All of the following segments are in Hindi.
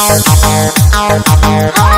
Oh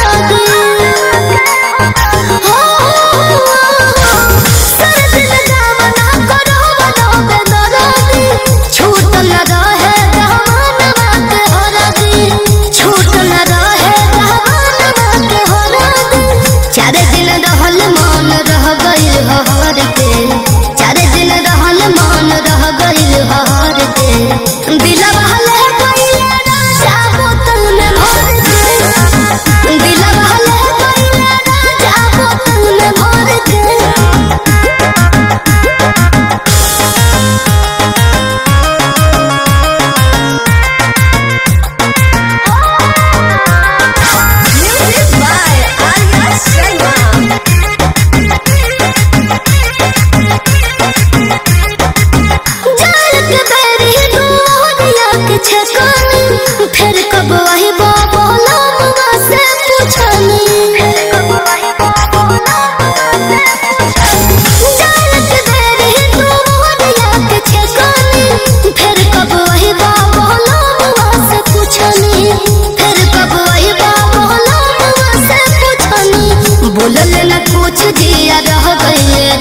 Thank.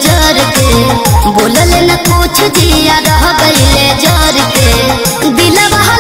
ज़ोर के बोलल न कुछ जिया रह गई ज़ोर के दिलवा